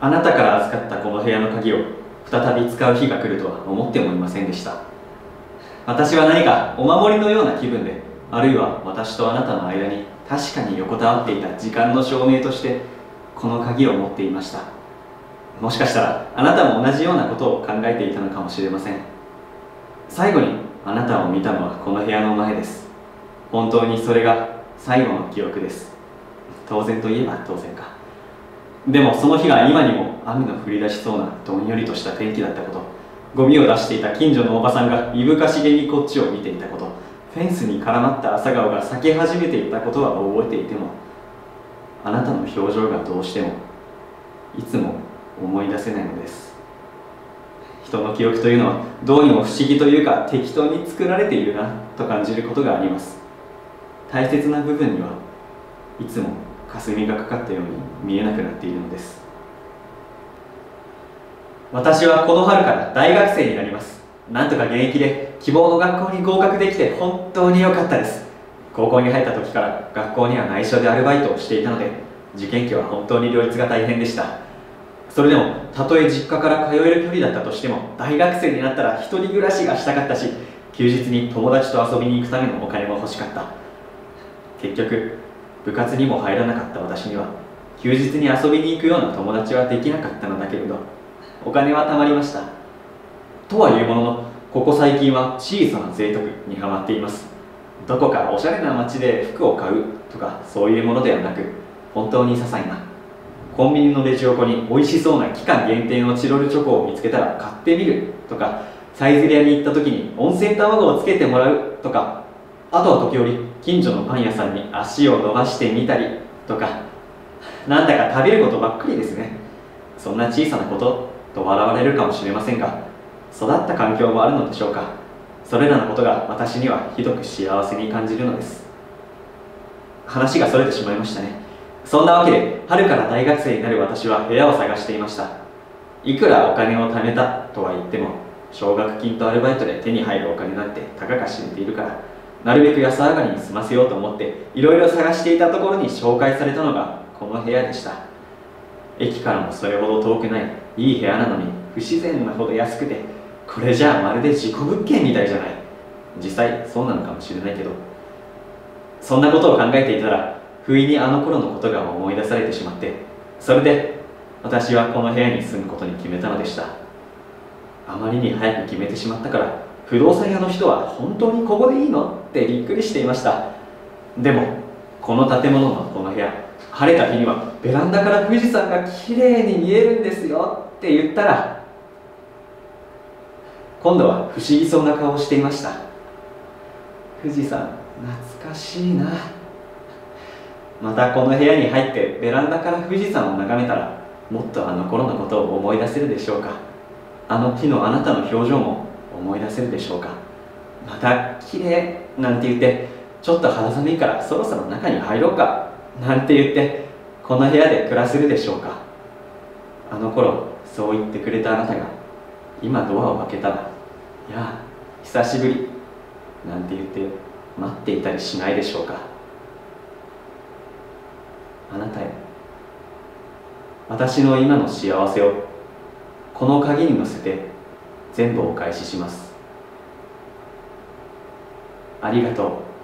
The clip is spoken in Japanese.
あなたから預かったこの部屋の鍵を再び使う日が来るとは思ってもいませんでした。私は何かお守りのような気分であるいは私とあなたの間に確かに横たわっていた時間の証明としてこの鍵を持っていました。もしかしたらあなたも同じようなことを考えていたのかもしれません。最後にあなたを見たのはこの部屋の前です。本当にそれが最後の記憶です。当然といえば当然か。でもその日が今にも雨の降り出しそうなどんよりとした天気だったこと。ゴミを出していた近所のおばさんがいぶかしげにこっちを見ていたこと。フェンスに絡まった朝顔が咲き始めていたことは覚えていてもあなたの表情がどうしてもいつも思い出せないのです。人の記憶というのはどうにも不思議というか適当に作られているなと感じることがあります。大切な部分にはいつも霞がかかったように見えなくなっているのです。私はこの春から大学生になります。なんとか現役で希望の学校に合格できて本当に良かったです。高校に入った時から学校には内緒でアルバイトをしていたので受験期は本当に両立が大変でした。それでもたとえ実家から通える距離だったとしても大学生になったら一人暮らしがしたかったし休日に友達と遊びに行くためのお金も欲しかった。結局部活にも入らなかった私には休日に遊びに行くような友達はできなかったのだけれどお金は貯まりました。とはいうもののここ最近は小さな贅沢にはまっています。どこかおしゃれな街で服を買うとかそういうものではなく本当に些細なコンビニのレジ横に美味しそうな期間限定のチロルチョコを見つけたら買ってみるとかサイゼリアに行った時に温泉卵をつけてもらうとかあとは時折近所のパン屋さんに足を伸ばしてみたりとかなんだか食べることばっかりですね。そんな小さなことと笑われるかもしれませんが育った環境もあるのでしょうか。それらのことが私にはひどく幸せに感じるのです。話がそれてしまいましたね。そんなわけで春から大学生になる私は部屋を探していました。いくらお金を貯めたとは言っても奨学金とアルバイトで手に入るお金なんてたかが知れているからなるべく安上がりに済ませようと思っていろいろ探していたところに紹介されたのがこの部屋でした。駅からもそれほど遠くないいい部屋なのに不自然なほど安くてこれじゃあまるで事故物件みたいじゃない。実際そうなのかもしれないけど。そんなことを考えていたら不意にあの頃のことが思い出されてしまってそれで私はこの部屋に住むことに決めたのでした。あまりに早く決めてしまったから不動産屋の人は本当にここでいいの？ってびっくりしていました。でもこの建物のこの部屋晴れた日にはベランダから富士山がきれいに見えるんですよって言ったら今度は不思議そうな顔をしていました。富士山懐かしいな。またこの部屋に入ってベランダから富士山を眺めたらもっとあの頃のことを思い出せるでしょうか。あの日のあなたの表情も思い出せるでしょうか。また綺麗なんて言ってちょっと肌寒いからそろそろ中に入ろうかなんて言ってこの部屋で暮らせるでしょうか。あの頃そう言ってくれたあなたが今ドアを開けたらいや久しぶりなんて言って待っていたりしないでしょうか。あなたへ私の今の幸せをこの鍵に乗せて全部お返しします。ありがとう。